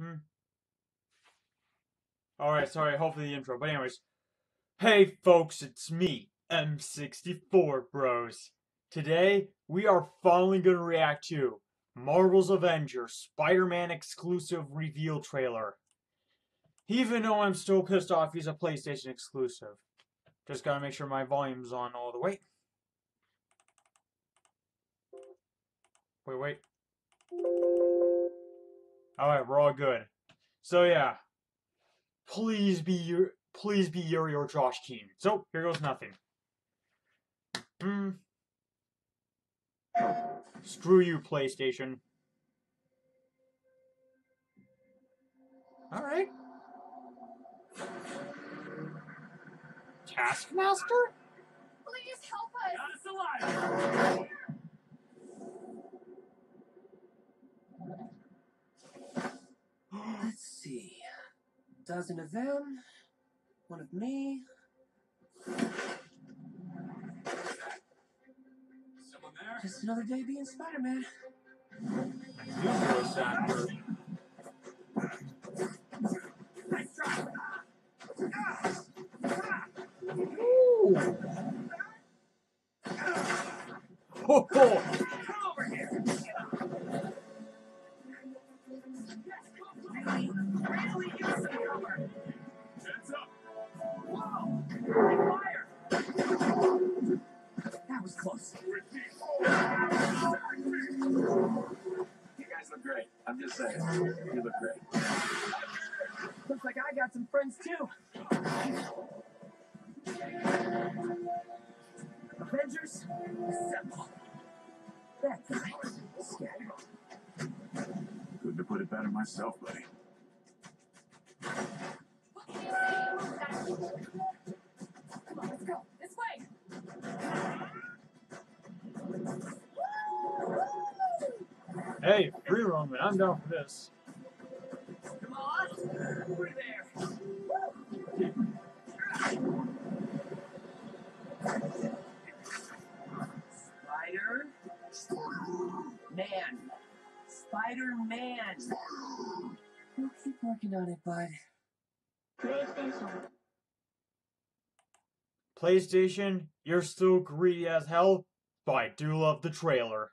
Hmm. Alright, sorry, hopefully the intro. But anyways. Hey folks, it's me, M64 Bros. Today, we are finally going to react to Marvel's Avengers Spider-Man exclusive reveal trailer. Even though I'm still pissed off he's a PlayStation exclusive. Just gotta make sure my volume's on all the way. Wait, wait. Alright, we're all good. So yeah. Please be your please be Yuri or Josh Keaton. So here goes nothing. Mm. Screw you, PlayStation. Alright. Taskmaster? Please help us! alive! Dozen of them, one of me. Someone there? Just another day being Spider-Man. You voice actor. Nice try! Ho ho! Come over here! Really, really Close. You guys look great. I'm just saying. You look great. Looks like I got some friends too. Avengers, assemble. That guy, scatter. Couldn't have put it better myself, buddy. Hey, free roaming. I'm down for this. Come on! Over there! Spider Man. Spider Man. We'll keep working on it, bud. PlayStation, you're still greedy as hell, but I do love the trailer.